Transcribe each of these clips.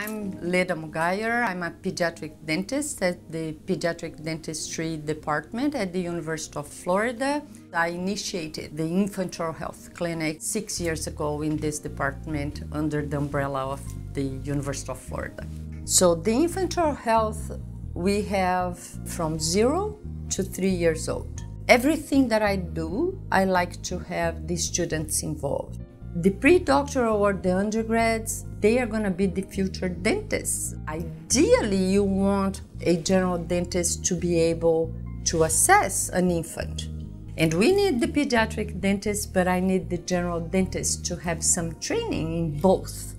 I'm Leda Mugayar. I'm a pediatric dentist at the Pediatric Dentistry Department at the University of Florida. I initiated the infant oral health clinic six years ago in this department under the umbrella of the University of Florida. So the infant oral health we have from zero to three years old. Everything that I do, I like to have the students involved. The pre-doctoral or the undergrads, they are going to be the future dentists. Ideally, you want a general dentist to be able to assess an infant. And we need the pediatric dentist, but I need the general dentist to have some training in both.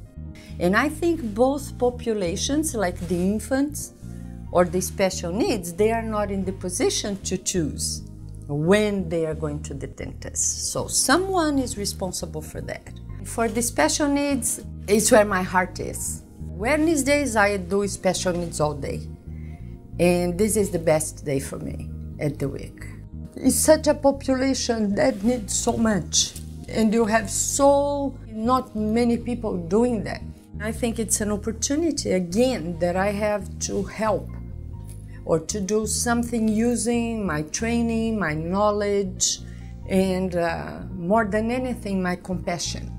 And I think both populations, like the infants or the special needs, they are not in the position to choose when they are going to the dentist. So someone is responsible for that. For the special needs, it's where my heart is. Wednesdays, I do special needs all day. And this is the best day for me at the week. It's such a population that needs so much. And you have so not many people doing that. I think it's an opportunity again that I have to help or to do something using my training, my knowledge, and uh, more than anything, my compassion.